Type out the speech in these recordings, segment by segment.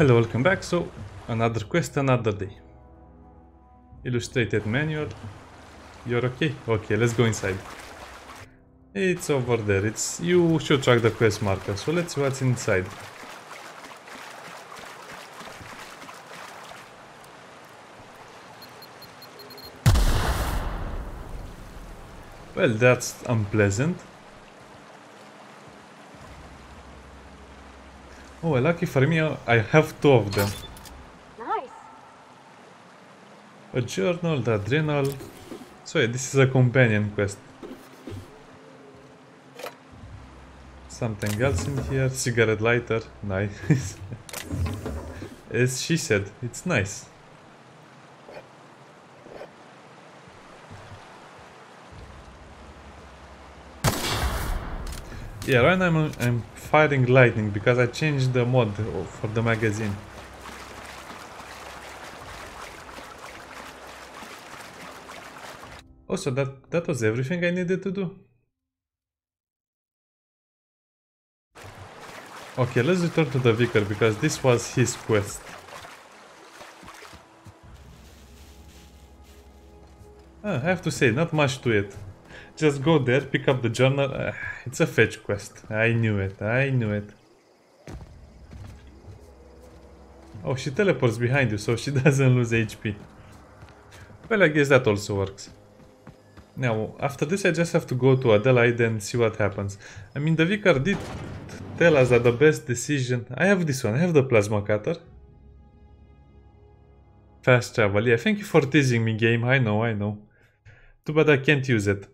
Hello, welcome back. So, another quest, another day. Illustrated manual. You're okay? Okay, let's go inside. It's over there. It's you should track the quest marker. So let's see what's inside. Well, that's unpleasant. Oh, lucky for me, I have two of them. Nice. A journal, the Adreno. So yeah, this is a companion quest. Something else in here. Cigarette lighter. Nice. As she said, it's nice. Yeah, right now I'm, I'm firing lightning because I changed the mod for the magazine. Oh, so that, that was everything I needed to do? Okay, let's return to the vicar because this was his quest. Ah, I have to say, not much to it. Just go there, pick up the journal. Uh, it's a fetch quest. I knew it, I knew it. Oh, she teleports behind you, so she doesn't lose HP. Well, I guess that also works. Now, after this I just have to go to Adelaide and see what happens. I mean, the vicar did tell us that the best decision... I have this one, I have the plasma cutter. Fast travel, yeah, thank you for teasing me game, I know, I know. Too bad I can't use it.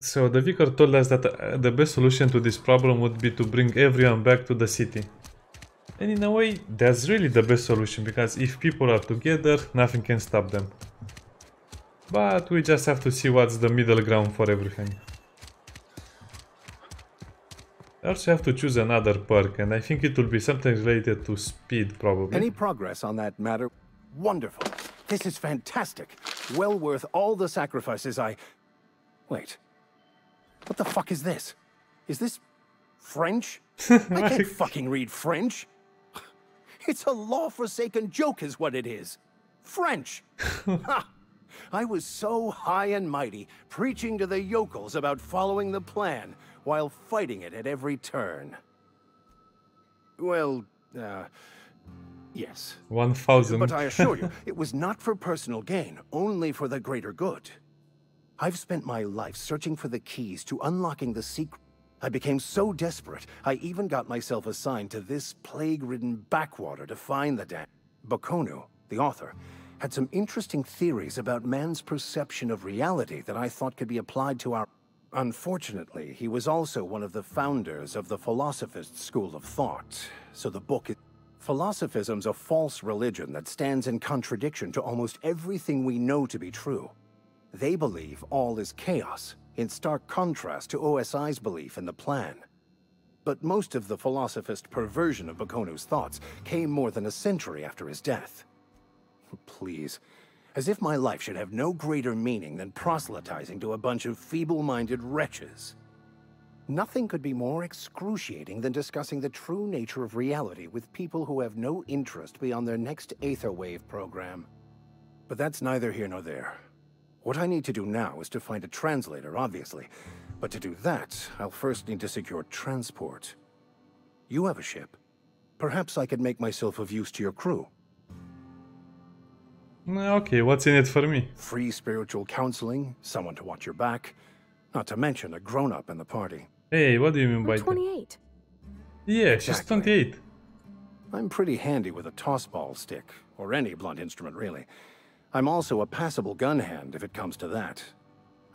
So the vicar told us that uh, the best solution to this problem would be to bring everyone back to the city. And in a way, that's really the best solution because if people are together, nothing can stop them. But we just have to see what's the middle ground for everything. I also have to choose another perk and I think it will be something related to speed probably. Any progress on that matter? Wonderful. This is fantastic. Well worth all the sacrifices I... Wait. What the fuck is this? Is this French? I can't fucking read French. It's a law-forsaken joke is what it is. French. ha! I was so high and mighty, preaching to the yokels about following the plan, while fighting it at every turn. Well, uh, yes. 1000. But I assure you, it was not for personal gain, only for the greater good. I've spent my life searching for the keys to unlocking the secret. I became so desperate, I even got myself assigned to this plague-ridden backwater to find the dam. Bokonu, the author, had some interesting theories about man's perception of reality that I thought could be applied to our... Unfortunately, he was also one of the founders of the Philosophist school of thought, so the book is... Philosophism's a false religion that stands in contradiction to almost everything we know to be true. They believe all is chaos, in stark contrast to OSI's belief in the plan. But most of the philosophist perversion of Bokonu's thoughts came more than a century after his death. Please. As if my life should have no greater meaning than proselytizing to a bunch of feeble-minded wretches. Nothing could be more excruciating than discussing the true nature of reality with people who have no interest beyond their next Aetherwave program. But that's neither here nor there. What I need to do now is to find a translator, obviously. But to do that, I'll first need to secure transport. You have a ship. Perhaps I could make myself of use to your crew. Okay, what's in it for me? Free spiritual counseling, someone to watch your back, not to mention a grown-up in the party. Hey, what do you mean by I'm 28. that? Yeah, she's 28. I'm pretty handy with a tossball stick, or any blunt instrument really. I'm also a passable gun hand if it comes to that.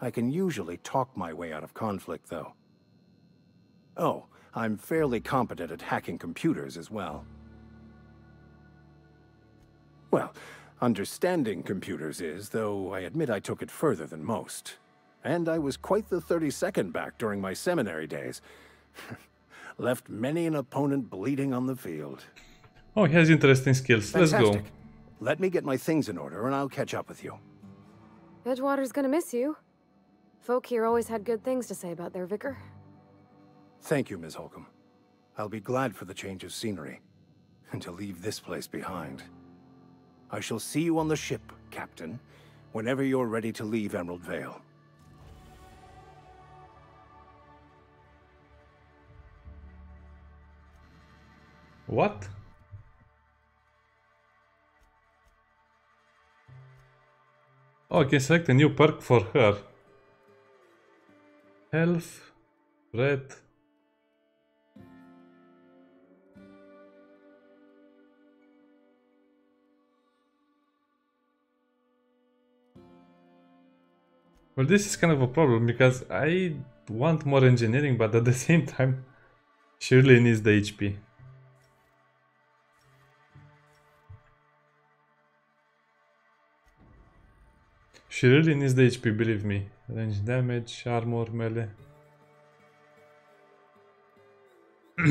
I can usually talk my way out of conflict, though. Oh, I'm fairly competent at hacking computers as well. Well, understanding computers is, though I admit I took it further than most. And I was quite the 32nd back during my seminary days. Left many an opponent bleeding on the field. Oh, he has interesting skills. Let's go. Fantastic. Let me get my things in order and I'll catch up with you. Edgewater's gonna miss you. Folk here always had good things to say about their vicar. Thank you, Ms. Holcomb. I'll be glad for the change of scenery. and to leave this place behind. I shall see you on the ship, Captain, whenever you're ready to leave Emerald Vale. What? Oh, I can select a new perk for her. Health, red. Well, this is kind of a problem because I want more engineering, but at the same time, she really needs the HP. She really needs the HP, believe me. Range damage, armor, melee.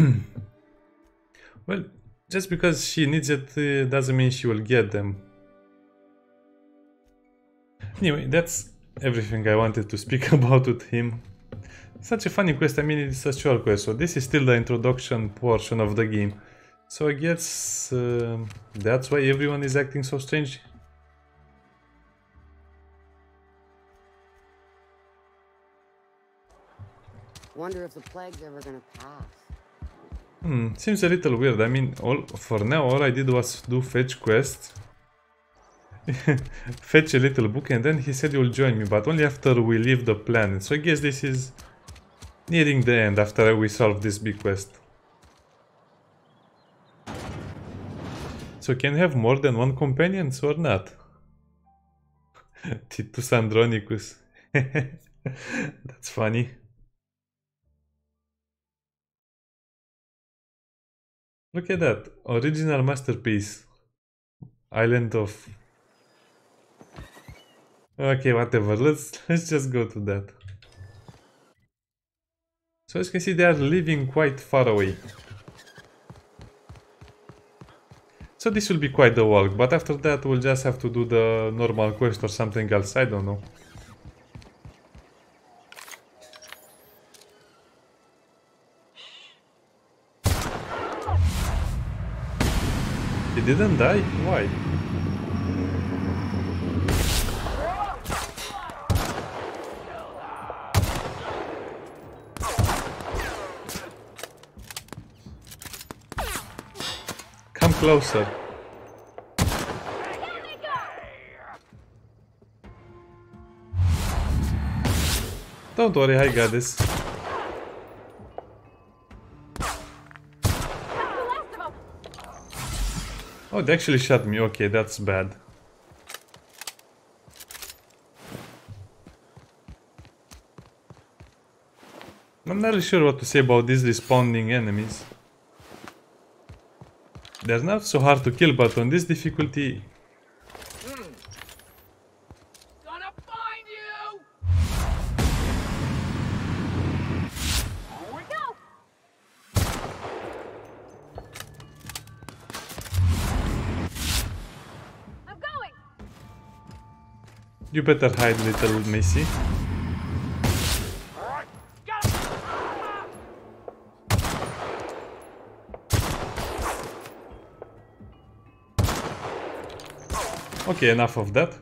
well, just because she needs it uh, doesn't mean she will get them. Anyway, that's everything I wanted to speak about with him. Such a funny quest, I mean it's a short quest, so this is still the introduction portion of the game. So I guess uh, that's why everyone is acting so strange Wonder if the plague's ever gonna pass. Hmm, seems a little weird. I mean, all for now, all I did was do fetch quest. fetch a little book and then he said will join me, but only after we leave the planet. So I guess this is nearing the end after we solve this big quest. So can have more than one companions or not? Titus Andronicus. That's funny. Look at that. Original masterpiece. Island of... Okay, whatever. Let's let's just go to that. So as you can see, they are living quite far away. So this will be quite the walk, but after that we'll just have to do the normal quest or something else, I don't know. Didn't die? Why? Come closer. Don't worry, I got this. Oh, they actually shot me. Okay, that's bad. I'm not really sure what to say about these responding enemies. They're not so hard to kill, but on this difficulty... You better hide, little Missy. Alright, got him! Okay, enough of that.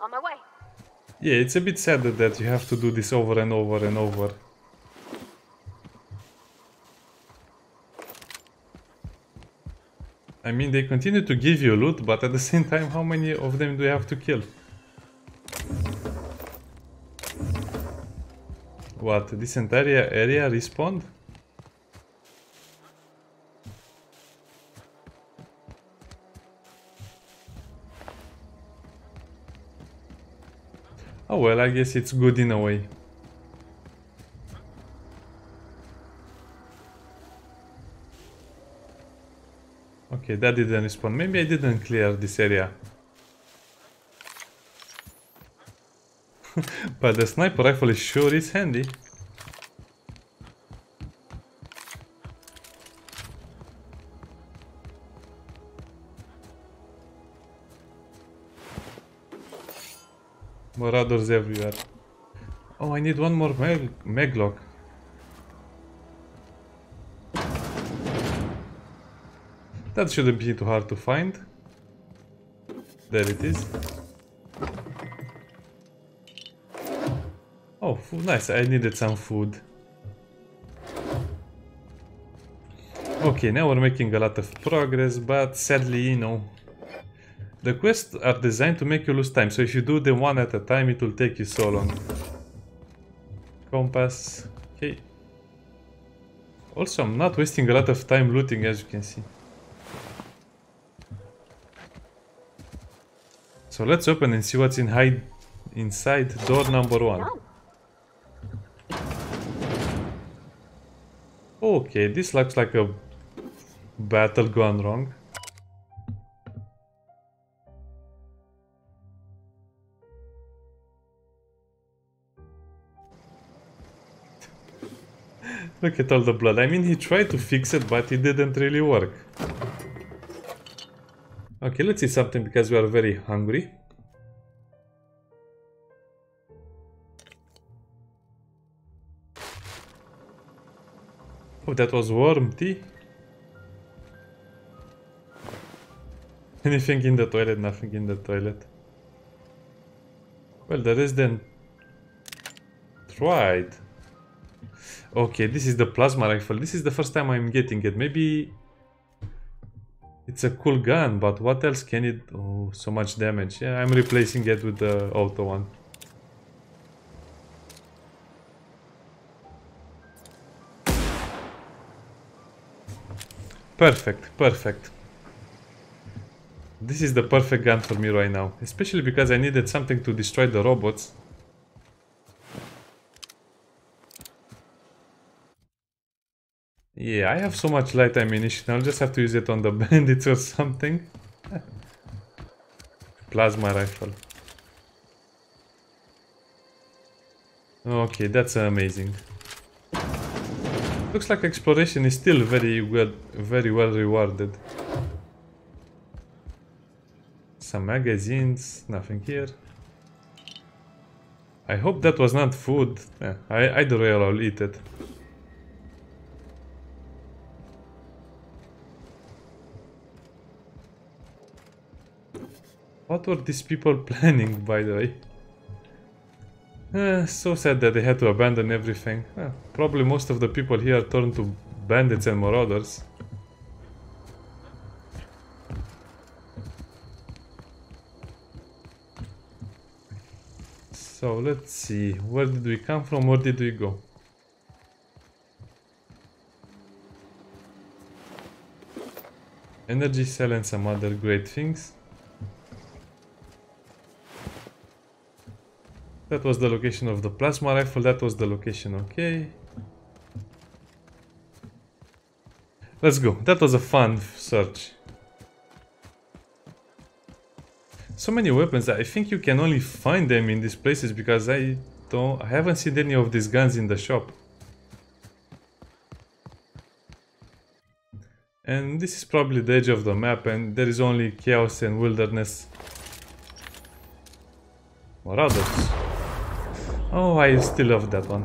On my way. Yeah, it's a bit sad that you have to do this over and over and over. Mean, they continue to give you loot, but at the same time, how many of them do you have to kill? What, this entire area respawned? Oh well, I guess it's good in a way. Okay, that didn't respawn. Maybe I didn't clear this area. but the sniper rifle is sure is handy. Marauders everywhere. Oh, I need one more mag maglock. That shouldn't be too hard to find. There it is. Oh, nice. I needed some food. Okay, now we're making a lot of progress, but sadly, you know, the quests are designed to make you lose time. So if you do them one at a time, it will take you so long. Compass. Okay. Also, I'm not wasting a lot of time looting, as you can see. So let's open and see what's in hide inside door number one. Okay, this looks like a battle gone wrong. Look at all the blood. I mean, he tried to fix it, but it didn't really work. Okay, let's eat something because we are very hungry. Oh, that was warm tea. Anything in the toilet? Nothing in the toilet. Well, the then tried. Okay, this is the plasma rifle. This is the first time I'm getting it. Maybe it's a cool gun, but what else can it... Oh, so much damage. Yeah, I'm replacing it with the auto one. Perfect, perfect. This is the perfect gun for me right now. Especially because I needed something to destroy the robots. Yeah, I have so much light ammunition. I'll just have to use it on the bandits or something. Plasma rifle. Okay, that's amazing. Looks like exploration is still very well, very well rewarded. Some magazines, nothing here. I hope that was not food. Yeah, I, either way I'll eat it. What were these people planning, by the way? Uh, so sad that they had to abandon everything. Uh, probably most of the people here turned to bandits and marauders. So let's see, where did we come from, where did we go? Energy cell and some other great things. That was the location of the plasma rifle, that was the location, okay. Let's go, that was a fun search. So many weapons, I think you can only find them in these places because I don't, I haven't seen any of these guns in the shop. And this is probably the edge of the map and there is only chaos and wilderness. What others? Oh, I still love that one.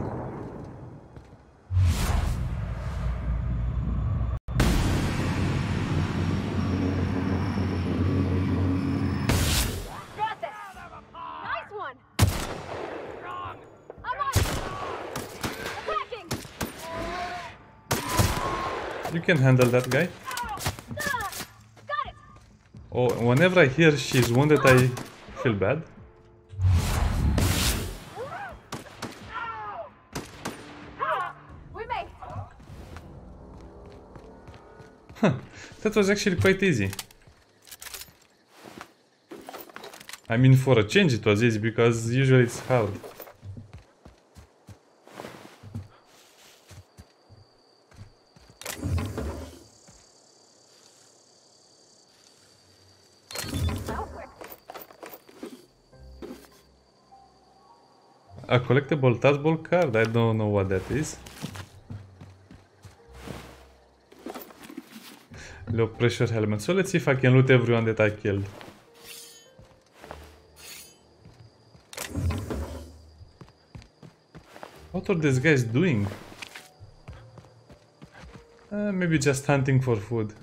Nice one. Wrong. I'm on. Attacking. You can handle that guy. Oh, Got it. Oh, whenever I hear she's wounded, I feel bad. That was actually quite easy. I mean, for a change it was easy, because usually it's hard. A collectible tossball card? I don't know what that is. Low pressure helmet. So let's see if I can loot everyone that I killed. What are these guys doing? Uh, maybe just hunting for food.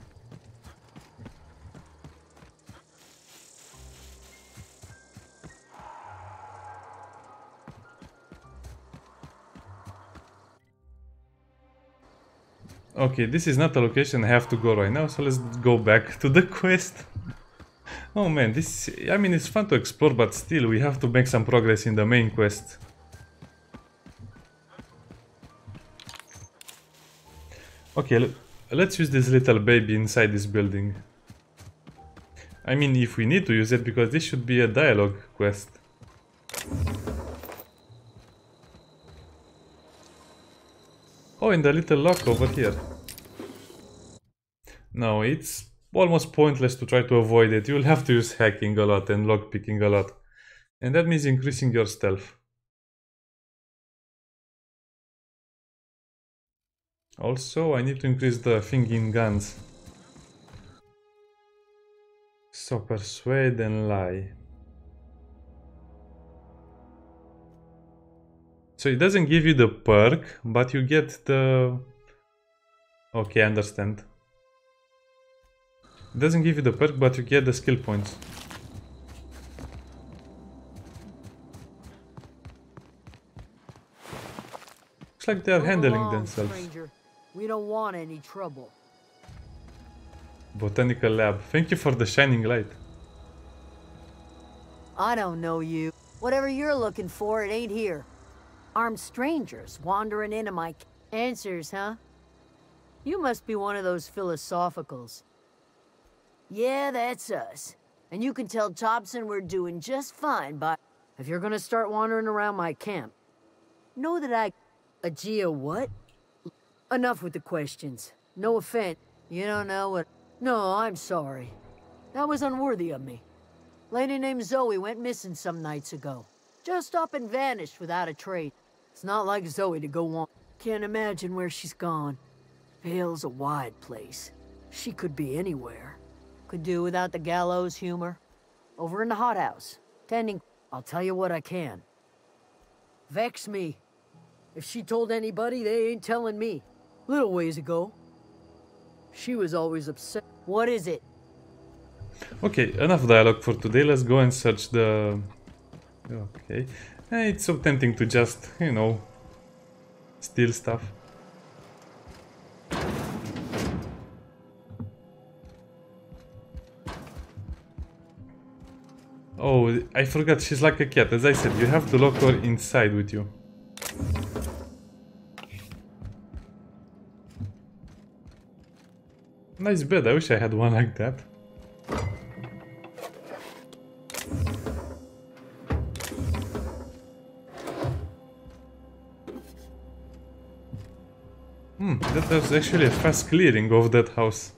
Okay, this is not a location I have to go right now, so let's go back to the quest. oh man, this... I mean, it's fun to explore, but still, we have to make some progress in the main quest. Okay, let's use this little baby inside this building. I mean, if we need to use it, because this should be a dialogue quest. Oh, and the little lock over here. No, it's almost pointless to try to avoid it. You'll have to use hacking a lot and lockpicking a lot. And that means increasing your stealth. Also, I need to increase the thing in guns. So, persuade and lie. So it doesn't give you the perk, but you get the... Okay, I understand. It doesn't give you the perk, but you get the skill points. Looks like they're Move handling along, themselves. stranger. We don't want any trouble. Botanical lab. Thank you for the shining light. I don't know you. Whatever you're looking for, it ain't here. Armed strangers wandering into my... Answers, huh? You must be one of those philosophicals. Yeah, that's us. And you can tell Tobson we're doing just fine by... If you're gonna start wandering around my camp, know that I... A Aegea what? Enough with the questions. No offense. You don't know what... No, I'm sorry. That was unworthy of me. Lady named Zoe went missing some nights ago. Just up and vanished without a trace. It's not like Zoe to go on. Can't imagine where she's gone. Vale's a wide place. She could be anywhere. Could do without the gallows humor. Over in the hothouse, tending... I'll tell you what I can. Vex me. If she told anybody, they ain't telling me. Little ways ago. She was always upset. What is it? Okay, enough dialogue for today. Let's go and search the... Okay. Eh, it's so tempting to just, you know, steal stuff. Oh, I forgot, she's like a cat. As I said, you have to lock her inside with you. Nice bed, I wish I had one like that. That was actually a fast clearing of that house.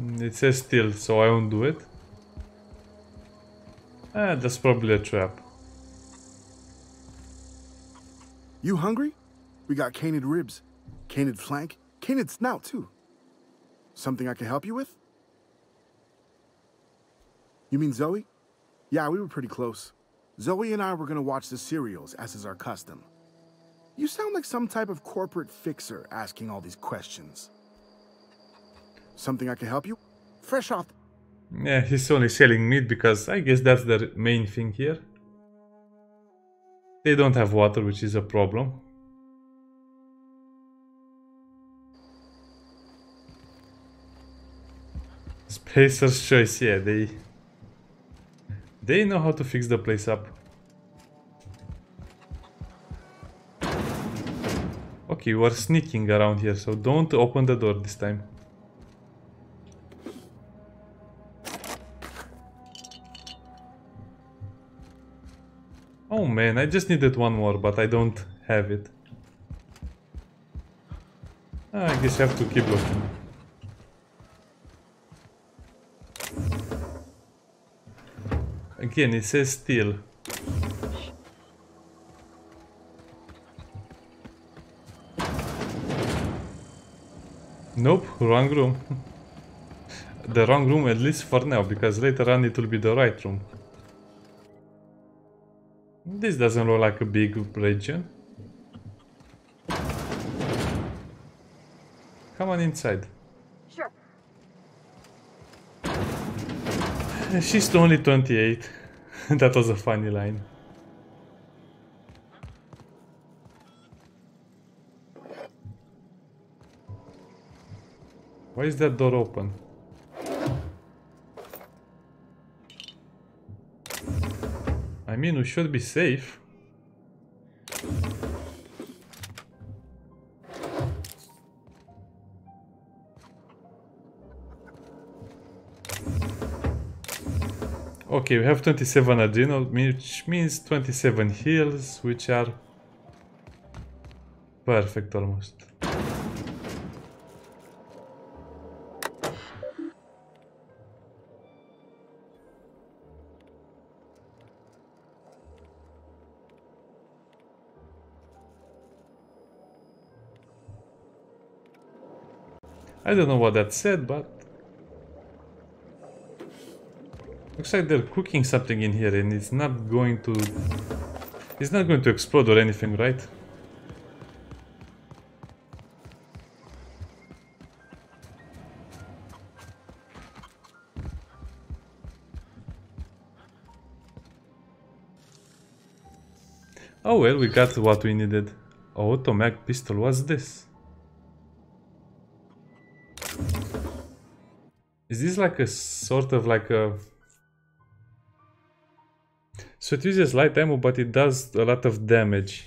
Mm, It says still, so I won't do it. Ah, that's probably a trap. You hungry? We got canid ribs, canid flank, canid snout too. Something I can help you with? You mean Zoe? Yeah, we were pretty close. Zoe and I were gonna watch the serials, as is our custom. You sound like some type of corporate fixer asking all these questions. Something I can help you? Fresh off. Yeah, he's only selling meat because I guess that's the main thing here. They don't have water, which is a problem. Spacer's choice, yeah, they... They know how to fix the place up. Okay, we're sneaking around here, so don't open the door this time. Oh man, I just needed one more, but I don't have it. Ah, I guess I have to keep looking. Again, it says still. Nope, wrong room. the wrong room at least for now, because later on it will be the right room. This doesn't look like a big region. Come on inside. She's only 28. that was a funny line. Why is that door open? I mean, we should be safe. Okay, we have 27 Adreno, which means 27 heals, which are perfect almost. I don't know what that said, but Looks like they're cooking something in here and it's not going to... It's not going to explode or anything, right? Oh well, we got what we needed. Automag pistol, what's this? Is this like a sort of like a so it uses light ammo, but it does a lot of damage.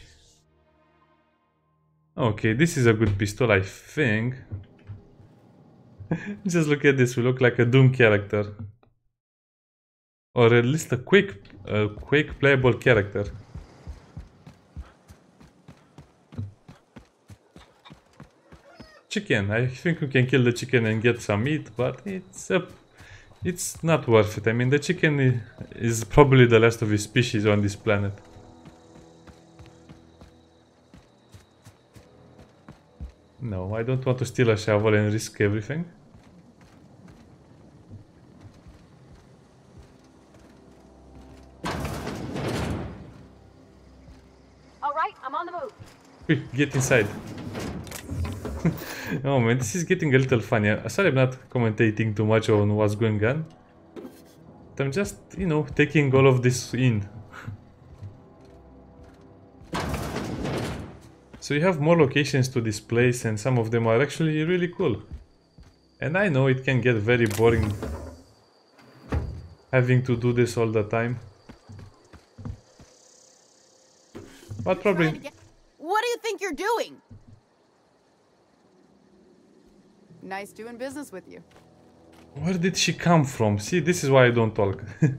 Okay, this is a good pistol, I think. Just look at this, we look like a Doom character. Or at least a quick, a quick playable character. Chicken, I think we can kill the chicken and get some meat, but it's a it's not worth it. I mean, the chicken is probably the last of its species on this planet. No, I don't want to steal a shovel and risk everything. All right, I'm on the move. Quick, get inside. oh man, this is getting a little funny. Uh, sorry I'm not commentating too much on what's going on. But I'm just, you know, taking all of this in. so you have more locations to this place and some of them are actually really cool. And I know it can get very boring having to do this all the time. But probably... What do you think you're doing? Nice doing business with you. Where did she come from? See, this is why I don't talk.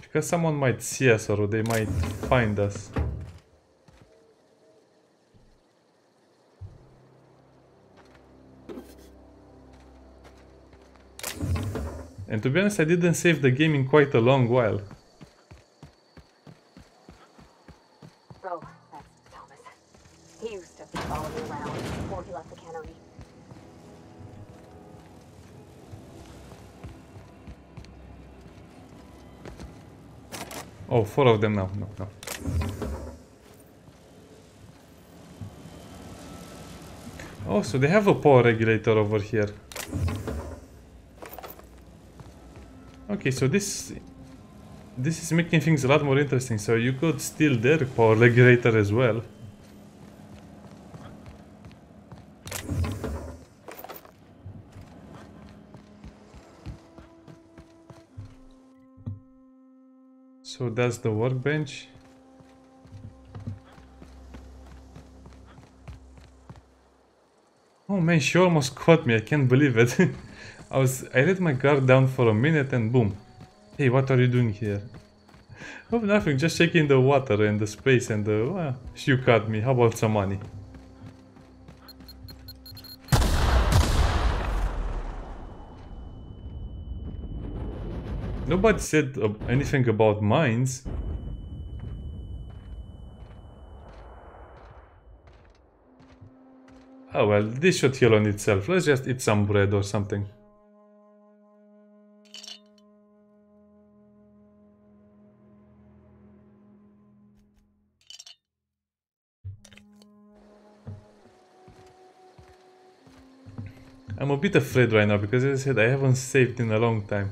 because someone might see us or they might find us. And to be honest, I didn't save the game in quite a long while. Four of them now. No, no. Oh, so they have a power regulator over here. Okay, so this this is making things a lot more interesting. So you could steal their power regulator as well. So that's the workbench. Oh man, she almost caught me, I can't believe it. I was I let my guard down for a minute and boom. Hey, what are you doing here? Oh, nothing, just checking the water and the space and the... Well, you caught me, how about some money? Nobody said uh, anything about mines. Oh well, this should heal on itself. Let's just eat some bread or something. I'm a bit afraid right now because as I said I haven't saved in a long time.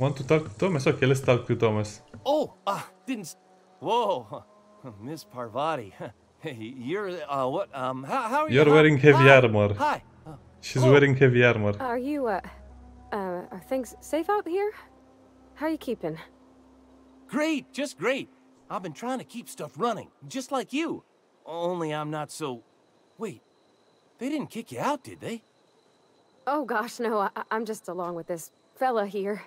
Want to talk to Thomas? Okay, let's talk to Thomas. Oh, uh, didn't. Whoa, Miss Parvati. Hey, you're uh, what? Um, how, how are you? You're Huh? wearing heavy Hi. armor. Hi. Uh, She's Hello. wearing heavy armor. Are you, uh, uh, are things safe out here? How are you keeping? great, just great. I've been trying to keep stuff running, just like you. Only I'm not so. Wait, they didn't kick you out, did they? Oh gosh, no, I, I'm just along with this fella here.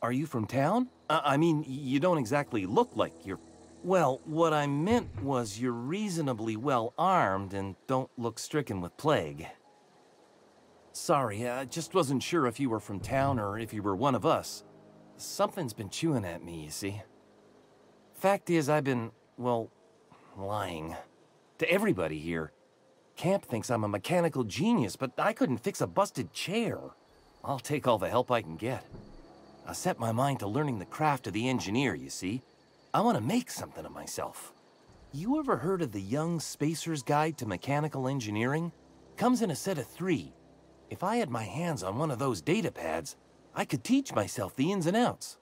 Are you from town? I mean, you don't exactly look like you're. Well, what I meant was you're reasonably well armed and don't look stricken with plague. Sorry, I just wasn't sure if you were from town or if you were one of us. Something's been chewing at me, you see. Fact is, I've been, well, lying. To everybody here. Camp thinks I'm a mechanical genius, but I couldn't fix a busted chair. I'll take all the help I can get. I set my mind to learning the craft of the engineer, you see. I want to make something of myself. You ever heard of the Young Spacer's Guide to Mechanical Engineering? Comes in a set of three. If I had my hands on one of those data pads, I could teach myself the ins and outs.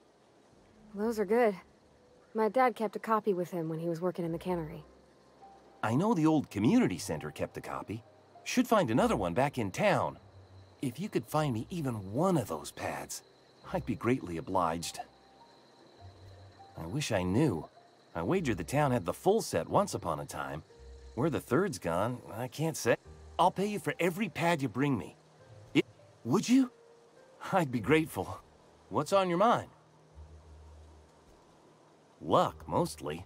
Those are good. My dad kept a copy with him when he was working in the cannery. I know the old community center kept a copy. Should find another one back in town. If you could find me even one of those pads, I'd be greatly obliged. I wish I knew. I wager the town had the full set once upon a time. Where the third's gone, I can't say. I'll pay you for every pad you bring me. It, would you? I'd be grateful. What's on your mind? Luck, mostly.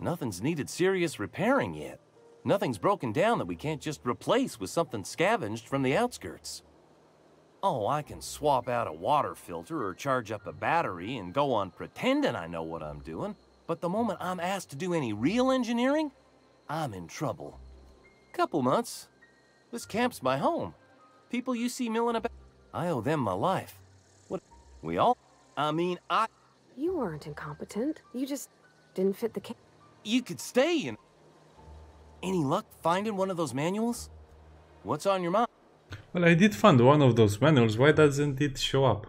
Nothing's needed serious repairing yet. Nothing's broken down that we can't just replace with something scavenged from the outskirts. Oh, I can swap out a water filter or charge up a battery and go on pretending I know what I'm doing, but the moment I'm asked to do any real engineering, I'm in trouble. Couple months. This camp's my home. People you see milling about, I owe them my life. What? We all? I mean, I. You weren't incompetent. You just didn't fit the ca- You could stay in. Any luck finding one of those manuals? What's on your mind? Well, I did find one of those manuals. Why doesn't it show up?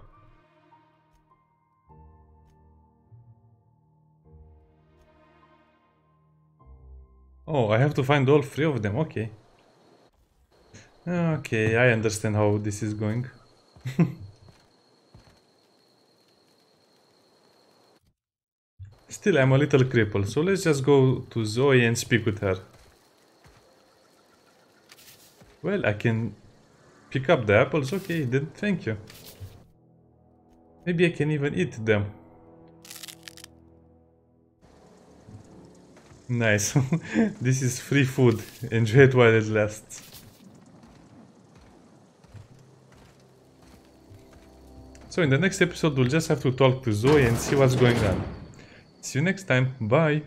Oh, I have to find all three of them. Okay. Okay, I understand how this is going. Still, I'm a little crippled, so let's just go to Zoe and speak with her. Well, I can pick up the apples. Okay, then thank you. Maybe I can even eat them. Nice. this is free food. Enjoy it while it lasts. So in the next episode we'll just have to talk to Zoe and see what's going on. See you next time. Bye.